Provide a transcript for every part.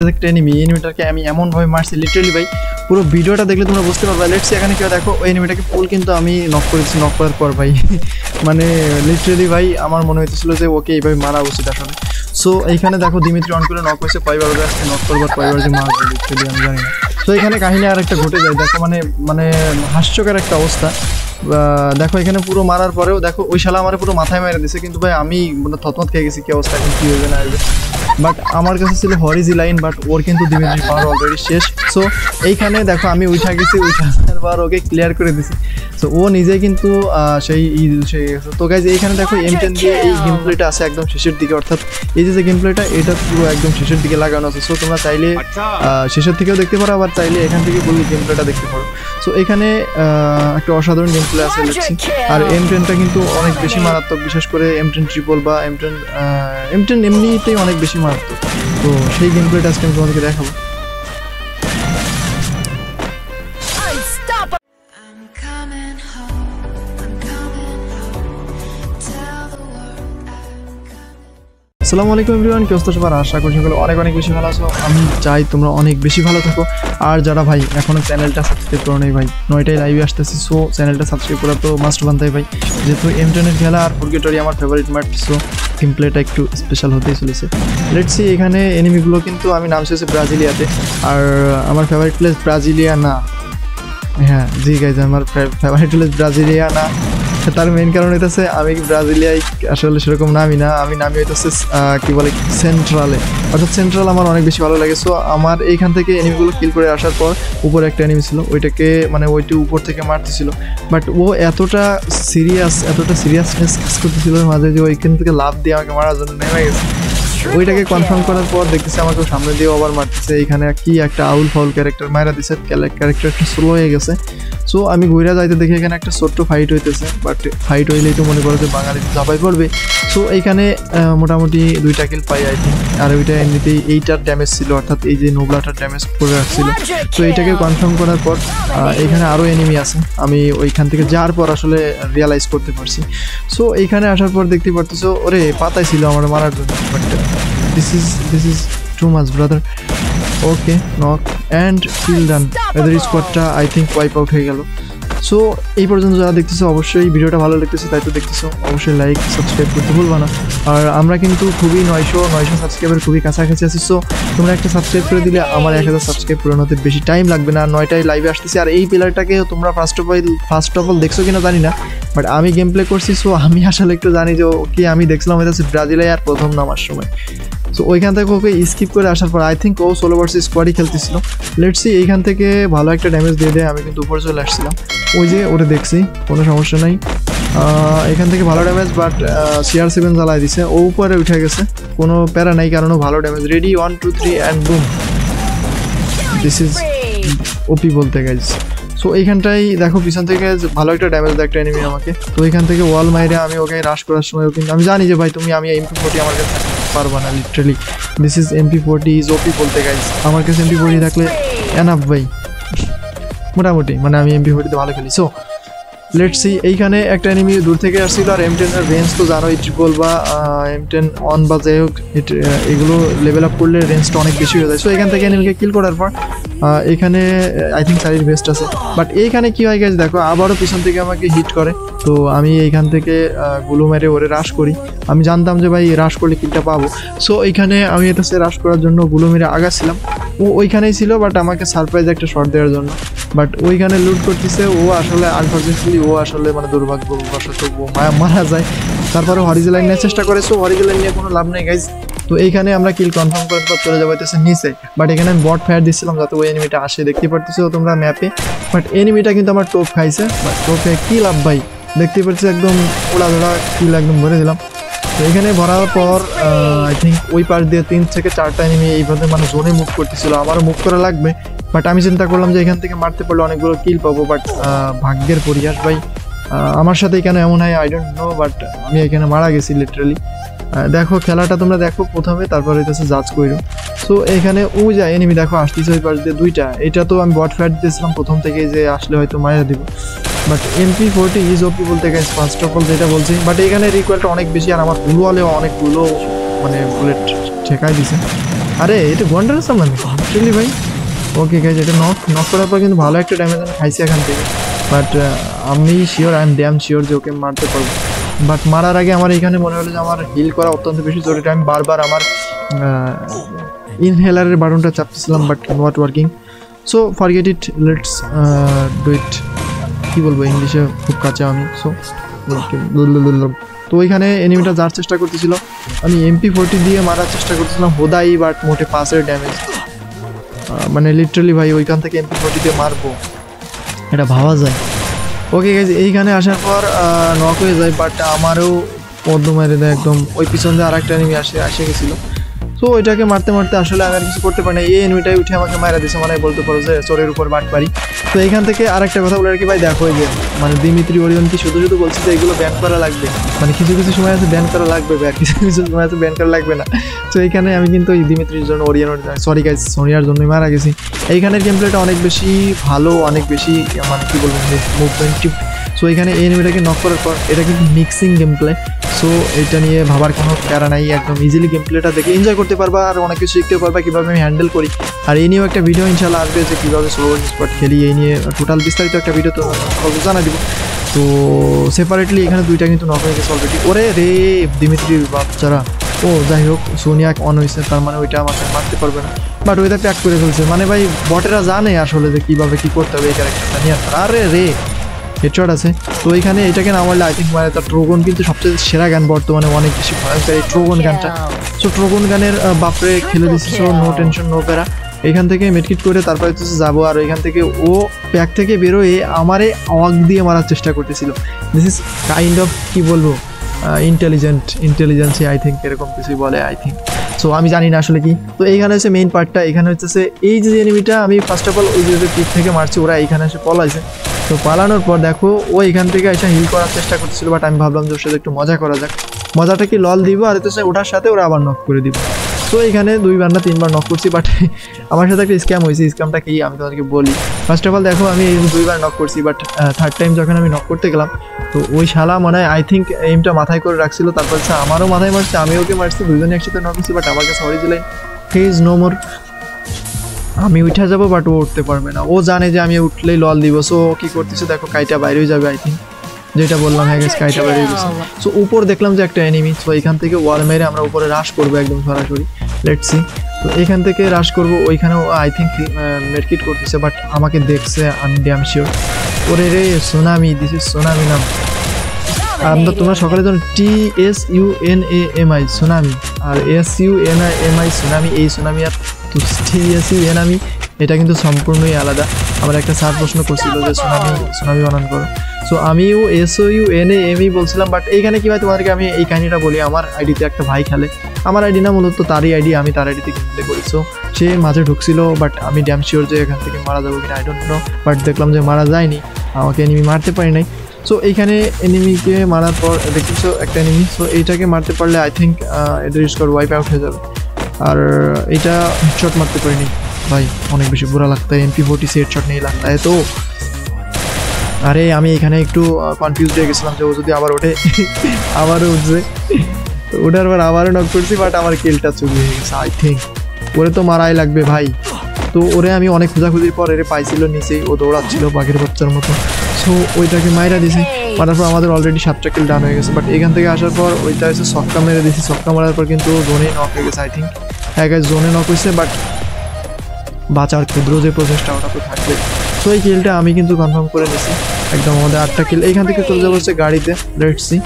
একটা এনিমি এনিমিটাকে আমি এমনভাবে মারছি লিটারালি ভাই, পুরো ভিডিওটা দেখলে তোমরা বুঝতে পারবে। লেটস এখানে কেউ দেখো, ওই এনিমিটাকে ফুল কিন্তু আমি নক করেছি নক করার পর ভাই। মানে লিটারালি ভাই, আমার মনে হইতেছিল যে ওকে এইভাবে মারা উচিত আসলে। সো এইখানে দেখো দিমিত্রি অন করে নক হয়েছে ওরা আজকে নক করবার কয়বার যে মারবে লিটারালি আমি জানি না। তো এখানে কাহিনী আর একটা ঘটে যায়, দেখো মানে মানে হাস্যকর একটা অবস্থা। দেখো এখানে পুরো মারার পরেও, দেখো ওই শালা আমার পুরো মাথায় মেরে দিছে, কিন্তু ভাই আমি মানে থতমত খেয়ে গেছি, কি অবস্থা, এখন কি হবে না বাট আমার কাছে ছিল হরিজি লাইন বাট ওর কিন্তু দিমিত্রি পাওয়ার অলরেডি শেষ। সো এইখানে দেখো আমি উঠা গেছি উঠার পর ওকে ক্লিয়ার করে দিছি। সো ও নিজে কিন্তু সেই সেই তো গাইজ এইখানে দেখো এম টেন দিয়ে এই গেম প্লেটা আছে একদম শেষের দিকে অর্থাৎ এই যে যে গেম প্লেটা এটা পুরো একদম শেষের দিকে লাগানো আছে। সো তোমরা চাইলে শেষের থেকেও দেখতে পারো আবার চাইলে এখান থেকে ফুল গেম প্লেটা দেখতে পারো। সো এখানে আহ, একটা অসাধারণ গেম প্লে আছে দেখছি। আর এম টেনটা কিন্তু অনেক বেশি মারাত্মক বিশেষ করে এম টেন ট্রিপল বা এম টেন এম টেন এমনিতেই অনেক বেশি মারাত্মক তো সেই গেম প্লেটা আজকে আমি তোমাদেরকে দেখাবো। আসসালামু আলাইকুম এভরিওয়ান কি অবস্থা সবার? আশা করছি সকলে অনেক অনেক বেশি ভালো আছো। আমি চাই তোমরা অনেক বেশি ভালো থাকো। আর যারা ভাই এখনও চ্যানেলটা সাবস্ক্রাইব করো নাই ভাই, নয়টায় লাইভে আসতেছি সো চ্যানেলটা সাবস্ক্রাইব করা তো মাস্ট বানতাই ভাই। যেহেতু এম টেনের খেলা আর ফুরগেটরি আমার ফেভারিট ম্যাট সো গেম প্লেটা একটু স্পেশাল হতেই চলেছে। লেটস এখানে এনিমিগুলো কিন্তু আমি নাম হচ্ছে ব্রাজিলিয়াতে। আর আমার ফেভারিট প্লেস ব্রাজিলিয়া না হ্যাঁ জি গাইজ আমার ফেভারিট প্লেস ব্রাজিলিয়া না তার মেইন কারণ হইতেছে আমি ব্রাজিলিয়ায় আসলে সেরকম নামি না, আমি নামি হইতেছে কি বলে সেন্ট্রালে অর্থাৎ সেন্ট্রাল আমার অনেক বেশি ভালো লাগে। সো আমার এইখান থেকে এনিমিগুলো কিল করে আসার পর উপরে একটা এনিমি ছিল, ওইটাকে মানে ওইটি উপর থেকে মারতেছিল। বাট ও এতটা সিরিয়াস এতটা সিরিয়াসনেস কাজ করতেছিল মাঝে যে ওইখান থেকে লাভ দিয়ে আমাকে মারার জন্য নেমে গেছে। ওইটাকে কনফার্ম করার পর দেখতেছি আমাকে সামনে দিয়ে ওভার মারতেছে। এখানে কি একটা আউল ফাউল ক্যারেক্টার মারা দিছে। ক্যারেক্টার একটা স্লো হয়ে গেছে। সো আমি ঘুরে যাইতে দেখি এখানে একটা ছোট্ট ফাইট হইতেছে বাট ফাইট হইলেই তো মনে করো যে বাঙালি ঝাপাই পড়বে সো এইখানে মোটামুটি দুইটা কিল পাই আই থিঙ্ক আর ওইটা এমনিতেই এইটার ড্যামেজ ছিল অর্থাৎ এই যে নোবলাটার ড্যামেজ করে রাখছিল। তো এইটাকে কনফার্ম করার পর আহ, এইখানে আরও এনিমি আছে। আমি ওইখান থেকে যাওয়ার পর আসলে রিয়ালাইজ করতে পারছি। সো এইখানে আসার পর দেখতে পারতেছো ওরে পাতাই ছিল আমার মারার জন্য। But this is this is too much brother okay knock and kill done এদের স্কোয়াডটা আই থিঙ্ক ওয়াইপ আউট হয়ে গেল। সো এই পর্যন্ত যারা দেখতেছো অবশ্যই ভিডিওটা ভালো লাগতেছে তাই তো দেখতেছো। অবশ্যই লাইক সাবস্ক্রাইব করতে ভুলবা না। আর আমরা কিন্তু খুবই নয়শো নয়শো সাবস্ক্রাইবার খুবই কাছাকাছি আছি। সো তোমরা একটা সাবস্ক্রাইব করে দিলে আমার এক হাজার সাবস্ক্রাইব পূরণ হতে বেশি টাইম লাগবে না। নয়টায় লাইভে আসতেছি। আর এই প্লেয়ারটাকে তোমরা first of all first of all দেখছ কিনা জানি না। বাট আমি গেম প্লে করছি সো আমি আসলে একটু জানি যে কি আমি দেখছিলাম এটা হচ্ছে ব্রাজিলে আর প্রথম নামার সময়। সো ওইখান থেকে ওকে স্কিপ করে আসার পর আই থিঙ্ক ও ষোলো ভার্সেস স্কোয়াডই খেলতেছিল। লেটসি এইখান থেকে ভালো একটা ড্যামেজ দিয়ে দেয় আমি কিন্তু উপরে চলে আসছিলাম। ওই যে ওটা দেখছি, কোনো সমস্যা নাই। এখান থেকে ভালো ড্যামেজ বাট সিআর সেভেন জ্বালাই দিছে। ও উপরে উঠে গেছে। কোনো প্যারা নাই কারণ ভালো damage ready one two three and boom this is OP বলতে গেছে সো এইখানটাই দেখো, পিছন থেকে ভালো একটা ড্যামেজ দেয় একটা এনিমি আমাকে। তো এখান থেকে ওয়াল মাইরে আমি ওকে রাশ করার সময় কিন্তু আমি জানি যে, ভাই, তুমি আমি এমপি ফোর্টি আমার কাছে পারবা না literally this is MP forty is OP বলতে গাইজ আমার কাছে এমপি ফোর্টি থাকলে এনাফ ভাই। মোটামুটি মানে আমি এমপি ফোর্টিতে ভালো খেলি। সো লেট সি এইখানে একটা এনিমি দূর থেকে আসছিল আর এম টেনের রেঞ্জ তো জানোই ট্রিপল বা এম টেন অন বা যাই হোক এগুলো লেভেল আপ করলে রেঞ্জটা অনেক বেশি হয়ে যায়। সো এখান থেকে এনিমিকে কিল করার পর এখানে আই থিঙ্ক সারির বেস্ট আছে। বাট এইখানে কি হয় গেছে দেখো, আবারও পিছন থেকে আমাকে হিট করে। তো আমি এইখান থেকে গুলো মেরে ওরে রাশ করি। আমি জানতাম যে ভাই রাশ করলে কিলটা পাবো। সো এইখানে আমি এটা রাশ করার জন্যগুলো মেরে আগাছিলাম ও ওইখানেই ছিল বাট আমাকে সারপ্রাইজ একটা শট দেওয়ার জন্য। বাট ওইখানে লুট করতেছে, ও আসলে আনফর্চুনেটলি ও আসলে মানে দুর্ভাগ্যবশত ও মারা যায়। তারপরে হরিজেল লাইন নেওয়ার চেষ্টা করে সো হরিজেল লাইন নিয়ে কোনো লাভ নেই গাইজ তো এইখানে আমরা কিল কনফার্ম করার পর চলে যাব নিচে। বাট এখানে আমি বট ফায়ার দিচ্ছিলাম যাতে ওই এনিমিটা আসে, দেখতে পারতেছো তোমরা ম্যাপে বাট এনিমিটা কিন্তু আমার টোপ খাইছে। বাট টোপে কি লাভ, ভাই? দেখতে পাচ্ছি একদম ওড়া ধরা কিল একদম ভরে দিলাম। তো এখানে ভরার পর আই থিঙ্ক ওই পাশ দিয়ে তিন থেকে চারটা এনিমি এইভাবে মানে জোনে মুভ করতেছিল। আমারও মুভ করা লাগবে বাট আমি চিন্তা করলাম যে এখান থেকে মারতে পারলে অনেকগুলো কিল পাবো বাট ভাগ্যের পরিহাস ভাই আমার সাথে কেন এমন হয় আই ডোন্ট নো বাট আমি এখানে মারা গেছি লিটারালি দেখো খেলাটা তোমরা দেখো প্রথমে তারপর হইতেছে জাজ কইরো। সো এখানে ও যায় এনিমি দেখো আসতেছে ওই পাশ দিয়ে দুইটা। এটা তো আমি বট ফ্যাট দিয়েছিলাম প্রথম থেকেই যে আসলে হয়তো মারা দিব। But MP forty is OP বলতে গেছে ফার্স্ট অফ অল যেটা বলছি বাট এখানে রিকোয়ারটা অনেক বেশি আর আমারগুলো অনেকগুলো মানে বুলেট ঠেকাই দিছে। আরে, এটা গন্ডার সামনে লিটারলি ভাই ওকে গাইজ এটা নক নক করার পর কিন্তু ভালো একটা ড্যামেজ আমি খাইছি এখান থেকে। বাট আমি sure I am damn sure যে ওকে মারতে পারব। বাট মারার আগে আমার এখানে মনে হলো যে আমার হিল করা অত্যন্ত বেশি জরুরি। আমি বারবার আমার ইনহেলারের বাটনটা চাপতেছিলাম but not working so forget it let's do it কী বলব ইংলিশে খুব কাছে আমি সো তো ওইখানে এনিমিটা যার চেষ্টা করতেছিল। আমি এমপি ফোরটি দিয়ে মারার চেষ্টা করতেছিলাম হোদাই বাট মোটে পাসের ড্যামেজ মানে লিটারালি ভাই ওইখান থেকে এমপি ফোরটি দিয়ে মারবো। এটা ভাবা যায়। ওকে গেছে এইখানে আসার পর নক হয়ে যায় বাট আমারও পদ্ম মেরে দেয় একদম। ওই পিছন দিয়ে আর একটা এনিমি আসে আসে গেছিল। তো ওইটাকে মারতে মারতে আসলে আমি আর কিছু করতে পারি না। এই এনিমিটাই উঠে আমাকে মারা দিছে মানে বলতে পারো যে চোরের উপর বাট পারি। তো এইখান থেকে আরেকটা কথা বলে আর কি ভাই, দেখো যে মানে দিমিত্রি ওরিয়ন কি শুধু শুধু বলছে যে এগুলো ব্যান করা লাগবে। মানে কিছু কিছু সময় আছে ব্যান করা লাগবে আর কিছু কিছু সময় আছে ব্যান করা লাগবে না। তো এইখানে আমি কিন্তু ওই দিমিত্রির জন্য ওরিয়ন সরি গাইজ সোনিয়ার জন্যই মারা গেছি। এইখানের গেম প্লেটা অনেক বেশি ভালো, অনেক বেশি মানে কি বলব মুভমেন্ট সো এখানে এই এনিমিটাকে নক করার পর এটা কিন্তু মিক্সিং গেম প্লে সো এটা নিয়ে ভাবার কোনো প্যারা নাই, একদম ইজিলি গেম প্লেটা দেখে এনজয় করতে পারবা আর অনেক কিছু শিখতে পারবা কীভাবে আমি হ্যান্ডেল করি। আর এই নিয়েও একটা ভিডিও ইনশাল্লাহ আসবে যে কীভাবে সোলো স্পট খেলি, এই নিয়ে টোটাল বিস্তারিত একটা ভিডিও তো জানা দিব। তো সেপারেটলি এখানে দুইটা কিন্তু নক হয়ে গেছে অলরেডি ওরে রে দিমিত্রির বাচ্চারা ও, যাই হোক, সোনিয়া অন হয়েছে তার মানে ওইটা আমাকে মারতে পারবে না। বাট ওইটা প্যাক করে ফেলছে। মানে ভাই বটেরা জানে আসলে যে কীভাবে কী করতে হবে এই ক্যারেক্টারটা নিয়ে। আরে রে হেডশট আছে। তো এখানে এটাকে না মারলে আই থিঙ্ক মানে তার ট্রোগন কিন্তু সবচেয়ে সেরা গান বর্তমানে অনেক বেশি ভয়ঙ্কর এই ট্রোগন গানটা। সো ট্রোগন গানের বাপরে খেলে দিচ্ছে সো নো টেনশন নো প্যারা। এখান থেকে মেডকিট করে তারপরে হচ্ছে যাব। আর এখান থেকে ও প্যাক থেকে বেরোয় আমারে অক দিয়ে মারার চেষ্টা করতেছিল। দিস ইজ কাইন্ড অফ কি বলব ইন্টেলিজেন্ট ইন্টেলিজেন্সি আই থিঙ্ক এরকম কিছুই বলে আই থিঙ্ক সো আমি জানি না আসলে কি। তো এইখানে হচ্ছে মেইন পার্টটা এখানে হচ্ছে এই যে এনিমিটা আমি ফার্স্ট অফ অল ওই যে পিক থেকে মারছি ওরা এইখানে এসে পলাইছে তো পালানোর পর দেখো, ও এখান থেকে এসে হিল করার চেষ্টা করছিল বাট আমি ভাবলাম যে ওর সাথে একটু মজা করা যাক। মজাটা কি লল দিব, আর এতে ওটার সাথে ওরা আবার নক করে দিব। তো এখানে দুইবার না তিনবার নক করছি বাট আমার সাথে একটা স্ক্যাম হয়েছে স্ক্যামটা কি আমি তোমাদেরকে বলি। ফার্স্ট অফ অল দেখো, আমি দুইবার নক করছি বাট থার্ড টাইম যখন আমি নক করতে গেলাম, তো ওই শালা মনে আই থিঙ্ক এইমটা মাথায় করে রাখছিল, তারপর আমারও মাথায় মারছে আমি ওকে মারছি, দুজনে একসাথে নক করছি বাট আমার কাছে original he is no more আমি উঠে যাব বাট ও উঠতে পারবে না। ও জানে যে আমি উঠলেই লল দিব। সো ও কি করতেছে? দেখো কাইটা বাইরেও যাবে আই থিঙ্ক যেটা বললাম হ্যাঁ কাইটা বাইরে গেছে। সো উপর দেখলাম যে একটা এনিমি সো এখান থেকে ওয়াল মেরে আমরা উপরে রাশ করব একদম সরাসরি। লেটস সি তো এখান থেকে রাশ করব ওইখানেও আই থিঙ্ক মেরকিট করতেছে বাট আমাকে দেখছে আমি ড্যাম শিওর ওরে রে সোনামি দিস ইজ সোনামি নাম। আমরা তোমরা সকালে জানো T S U N A M I tsunami R S U N I M I tsunami এই সুনামি আর টি এস ইউ এন আমি এটা কিন্তু সম্পূর্ণই আলাদা। আমার একটা সার প্রশ্ন করছিল যে, সুনামি সুনামি বানান করো। সো আমিও S O U N A M E বলছিলাম বাট এইখানে কী ভাই তোমাদেরকে আমি এই কাহিনিটা বলি। আমার আইডিতে একটা ভাই খেলে। আমার আইডি না, মূলত তারই আইডি আমি তার আইডিতে খেলতে করি। সো সে মাঝে ঢুকছিল বাট আমি ড্যাম শিওর যে এখান থেকে মারা যাব কিনা আই ডোন্ট নো বাট দেখলাম যে মারা যায়নি। আমাকে এনিমি মারতে পারি নাই। সো এইখানে এনিমিকে মারার পর, দেখেছ, একটা এনিমি সো এইটাকে মারতে পারলে আই থিঙ্ক এটা স্কোর ওয়াইপ আউট হয়ে যাবে। আর এটা হেডশট মারতে পারিনি। ভাই, অনেক বেশি বুড়া লাগতা এমপি ফোর্টি সি হেডশট নেই লাগতা তো আরে, আমি এখানে একটু কনফিউজ হয়ে গেছিলাম যে ও যদি আবার ওঠে, আবারও উঠছে। ওঠার পর আবারও নক করছি বাট আমার কিলটা চুরি হয়ে গেছে আই থিঙ্ক ওরে তো মারাই লাগবে, ভাই। তো ওরে আমি অনেক খোঁজাখুঁজির পর এরে পাইছিল নিচেই ও দৌড়াচ্ছিল বাঘের বাচ্চার মতো। সো ওইটাকে মাইরা দিছি। মারার পর আমাদের অলরেডি সাতটা কিল ডান হয়ে গেছে বাট এখান থেকে আসার পর ওইটা হচ্ছে সক্কা মেরে দিছি। সক্কা মারার পর কিন্তু জোনে নক হয়ে গেছে আই থিঙ্ক হ্যাঁ জোনে নক হয়েছে বাট বাঁচার ক্ষুদ্র যে প্রচেষ্টা ওটা তো থাকবে। সো এই কিলটা আমি কিন্তু কনফার্ম করে নিছি। একদম আমাদের আটটা কিল এইখান থেকে চলে যাব গাড়িতে। Let's see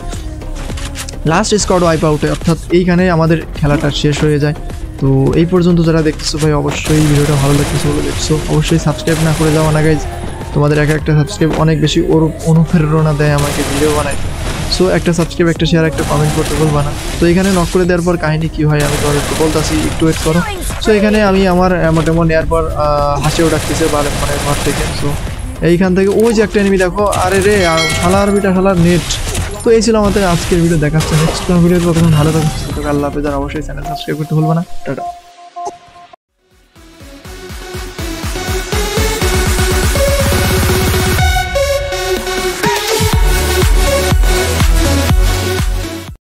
last squad wipe আউটে অর্থাৎ এইখানে আমাদের খেলাটা শেষ হয়ে যায়। তো, এই পর্যন্ত যারা দেখতেছো ভাই, অবশ্যই ভিডিওটা ভালো লাগতেছে বলে দেখছ। অবশ্যই সাবস্ক্রাইব না করে যাওয়া না গাইজ তোমাদের এক একটা সাবস্ক্রাইব অনেক বেশি অনুপ্রেরণা দেয় আমাকে ভিডিও বানাই সো একটা সাবস্ক্রাইব একটা শেয়ার একটা কমেন্ট করতে বলব না। তো এখানে নক করে দেওয়ার পর কাহিনী কি হয়, আমি তোমাদের একটু বলতেছি, একটু ওয়েট করো। সো এখানে আমি আমার এমন নেওয়ার পর হাসিও ডাকতেছে বা মানে ঘর থেকে। সো এইখান থেকে ওই যে একটা এনিমি দেখো, আরে রে শালার বিটা, শালার নেট তো এই ছিল আমাদের আজকের ভিডিও দেখাচ্ছে নেক্সট ভিডিও ভালো থাকবে আল্লাহ হাফেজ। আর অবশ্যই চ্যানেল সাবস্ক্রাইব করতে ভুলবো না। টাটা।